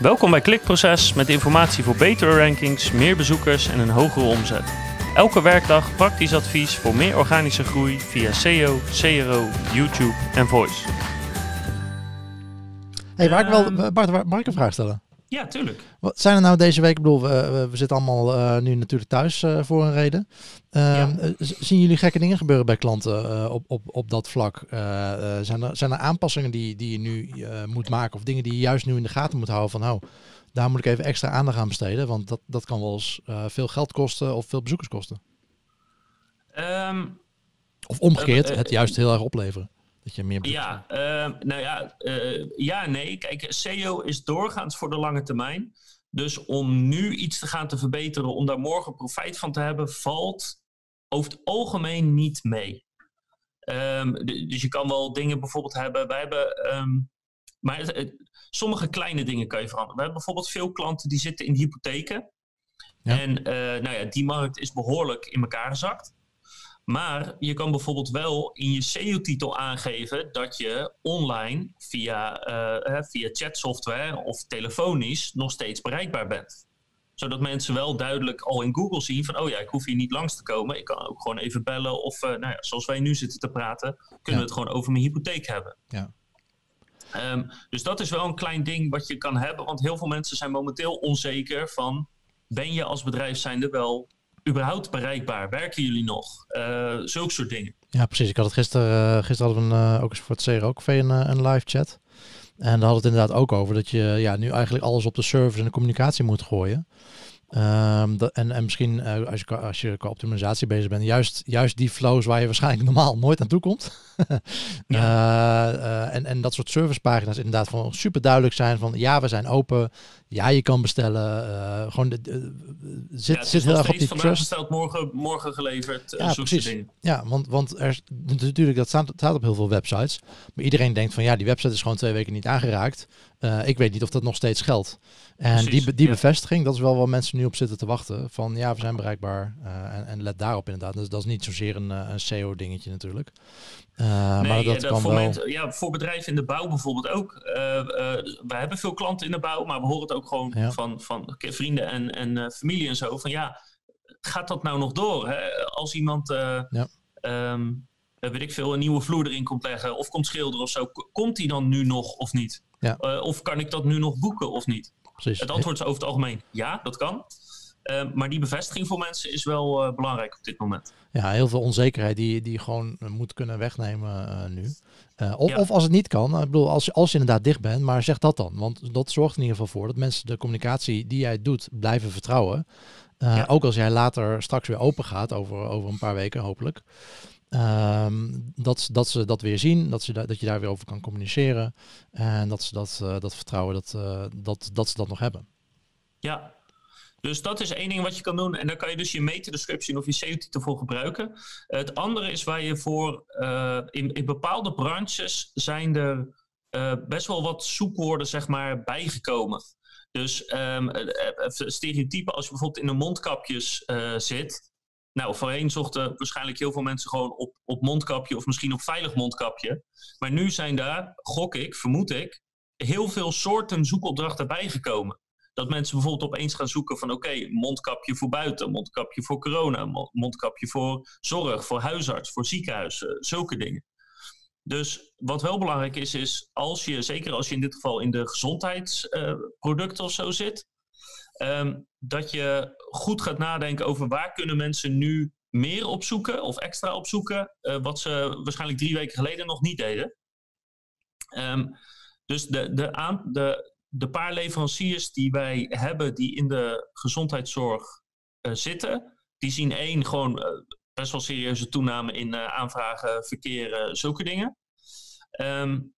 Welkom bij Klikproces met informatie voor betere rankings, meer bezoekers en een hogere omzet. Elke werkdag praktisch advies voor meer organische groei via SEO, CRO, YouTube en Voice. Hey, waar ik wel, Bart, waar, mag ik een vraag stellen? Ja, tuurlijk. Wat zijn er nou deze week? Ik bedoel, we, we, zitten allemaal uh, nu natuurlijk thuis uh, voor een reden. Uh, ja. Zien jullie gekke dingen gebeuren bij klanten op, op, op dat vlak? zijn, er, zijn er aanpassingen die, die je nu moet maken of dingen die je juist nu in de gaten moet houden van nou, daar moet ik even extra aandacht aan besteden, want dat, dat kan wel eens veel geld kosten of veel bezoekers kosten. Um, of omgekeerd, het juist heel erg opleveren. Dat je meer ja, uh, nou ja, uh, ja, nee. Kijk, SEO is doorgaans voor de lange termijn. Dus om nu iets te gaan te verbeteren, om daar morgen profijt van te hebben, valt over het algemeen niet mee. Um, dus je kan wel dingen bijvoorbeeld hebben. Wij hebben. Um, maar het, het, sommige kleine dingen kan je veranderen. We hebben bijvoorbeeld veel klanten die zitten in hypotheken. Ja. En uh, nou ja, die markt is behoorlijk in elkaar gezakt. Maar je kan bijvoorbeeld wel in je SEO-titel aangeven dat je online via, uh, via chatsoftware of telefonisch nog steeds bereikbaar bent. Zodat mensen wel duidelijk al in Google zien van, oh ja, ik hoef hier niet langs te komen. Ik kan ook gewoon even bellen of, uh, nou ja, zoals wij nu zitten te praten, kunnen ja. we het gewoon over mijn hypotheek hebben. Ja. Um, dus dat is wel een klein ding wat je kan hebben, want heel veel mensen zijn momenteel onzeker van, ben je als bedrijf zijnde wel überhaupt bereikbaar? Werken jullie nog? Uh, zulke soort dingen. Ja, precies. Ik had het gisteren, uh, gisteren hadden we uh, ook eens voor het ook een, een live chat. En daar had het inderdaad ook over dat je ja, nu eigenlijk alles op de servers en de communicatie moet gooien. Um, dat, en, en misschien uh, als, je, als je qua optimalisatie bezig bent, juist, juist die flows waar je waarschijnlijk normaal nooit aan toe komt. ja. uh, uh, en, en dat soort servicepagina's inderdaad van super duidelijk zijn van ja, we zijn open. Ja, je kan bestellen. gewoon de, zit, ja, zit heel erg op die trust. Gesteld, morgen, morgen geleverd. ja, precies. Dingen. Ja, want, want er, natuurlijk, dat staat, staat op heel veel websites. Maar iedereen denkt van ja, die website is gewoon twee weken niet aangeraakt. Ik weet niet of dat nog steeds geldt. En Precies, die, die ja. bevestiging, dat is wel waar mensen nu op zitten te wachten. Van ja, we zijn bereikbaar. Uh, en, en, let daarop inderdaad. Dus dat is niet zozeer een, een SEO-dingetje natuurlijk. Uh, nee, maar dat, dat kan voor, wel... mensen, ja, voor bedrijven in de bouw bijvoorbeeld ook. We hebben veel klanten in de bouw, maar we horen het ook gewoon ja. van, van vrienden en, en familie en zo. Van ja, gaat dat nou nog door? Hè? Als iemand, ja. um, weet ik veel, een nieuwe vloer erin komt leggen of komt schilderen of zo, komt die dan nu nog of niet? Ja. of kan ik dat nu nog boeken of niet? Precies. Het antwoord is over het algemeen ja, dat kan. Uh, maar die bevestiging voor mensen is wel uh, belangrijk op dit moment. Ja, heel veel onzekerheid die, die je gewoon moet kunnen wegnemen nu. of, ja. of als het niet kan, ik bedoel, als, als je inderdaad dicht bent, maar zeg dat dan. Want dat zorgt in ieder geval voor dat mensen de communicatie die jij doet blijven vertrouwen. Ja. Ook als jij later straks weer open gaat, over, over een paar weken hopelijk. Um, dat, dat ze dat weer zien, dat, ze da dat je daar weer over kan communiceren. En dat ze dat, uh, dat vertrouwen, dat, uh, dat, dat ze dat nog hebben. Ja, dus dat is één ding wat je kan doen. En daar kan je dus je meta-description of je SEO-titel voor gebruiken. Het andere is waar je voor, uh, in, in bepaalde branches zijn er best wel wat zoekwoorden zeg maar bijgekomen. Dus um, stereotypen, als je bijvoorbeeld in de mondkapjes zit, nou, voorheen zochten waarschijnlijk heel veel mensen gewoon op, op mondkapje of misschien op veilig mondkapje. Maar nu zijn daar, gok ik, vermoed ik, heel veel soorten zoekopdrachten bijgekomen. Dat mensen bijvoorbeeld opeens gaan zoeken van oké, mondkapje voor buiten, mondkapje voor corona, mondkapje voor zorg, voor huisarts, voor ziekenhuizen, zulke dingen. Dus wat wel belangrijk is, is als je, zeker als je in dit geval in de gezondheidsproducten uh, of zo zit, um, dat je goed gaat nadenken over waar kunnen mensen nu meer opzoeken of extra opzoeken, uh, wat ze waarschijnlijk drie weken geleden nog niet deden. Um, dus de, de, de, de paar leveranciers die wij hebben die in de gezondheidszorg uh, zitten, die zien één gewoon uh, best wel serieuze toename in aanvragen, verkeer, zulke dingen. Um,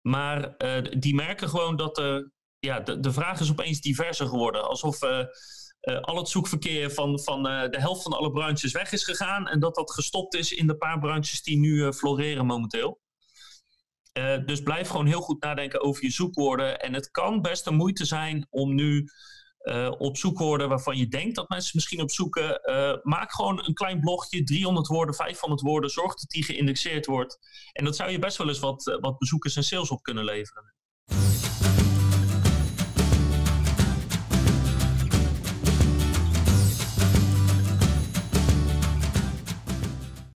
maar die merken gewoon dat er ja, de, de vraag is opeens diverser geworden. Alsof uh, uh, al het zoekverkeer van, van uh, de helft van alle branches weg is gegaan. En dat dat gestopt is in de paar branches die nu floreren momenteel. dus blijf gewoon heel goed nadenken over je zoekwoorden. En het kan best een moeite zijn om nu op zoekwoorden waarvan je denkt dat mensen misschien op zoeken. maak gewoon een klein blogje, 300 woorden, 500 woorden. Zorg dat die geïndexeerd wordt. En dat zou je best wel eens wat, wat bezoekers en sales op kunnen leveren.